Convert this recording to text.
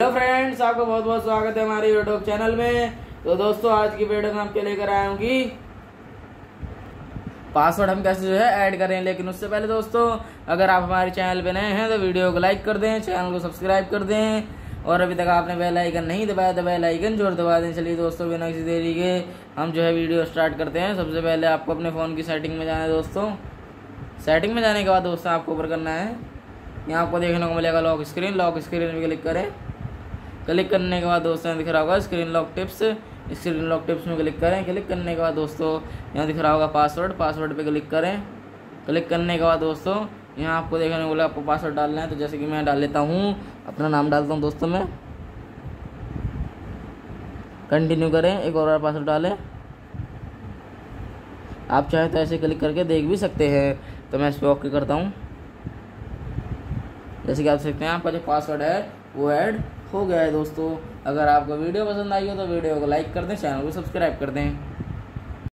Hello friends आपका बहुत बहुत स्वागत है हमारे यूट्यूब चैनल में। तो दोस्तों, आज की वीडियो में आपके लेकर आया हूँ कि पासवर्ड हम कैसे जो है ऐड करें लेकिन उससे पहले दोस्तों, अगर आप हमारे चैनल पे नए हैं तो वीडियो को लाइक कर दें चैनल को सब्सक्राइब कर दें। और अभी तक आपने बेल आइकन नहीं दबाया तो बेल आइकन ज़ोर दबा दें। चलिए दोस्तों, बिना किसी देरी के हम जो है वीडियो स्टार्ट करते हैं। सबसे पहले आपको अपने फ़ोन की सेटिंग में जाना है दोस्तों। सेटिंग में जाने के बाद दोस्तों, आपको ऊपर करना है। यहाँ आपको देखने को मिलेगा लॉक स्क्रीन लॉक स्क्रीन में क्लिक करें। क्लिक करने के बाद दोस्तों दिख रहा होगा screen lock tips screen lock tips में क्लिक करें। क्लिक करने के बाद दोस्तों, यहाँ दिख रहा होगा पासवर्ड पासवर्ड पे क्लिक करें। क्लिक करने के बाद दोस्तों, यहाँ आपको देखने को बोला, आपको पासवर्ड डालना है तो जैसे कि मैं डाल लेता हूँ, अपना नाम डालता हूँ दोस्तों मैं। कंटिन्यू करें, एक और पासवर्ड डालें। आप चाहे तो ऐसे क्लिक करके देख भी सकते हैं। तो मैं इस पर ओके करता हूँ। जैसे कि आप सकते हैं, आपका जो पासवर्ड है, वो ऐड हो गया है दोस्तों। अगर आपको वीडियो पसंद आई हो तो वीडियो को लाइक कर दें, चैनल को सब्सक्राइब कर दें।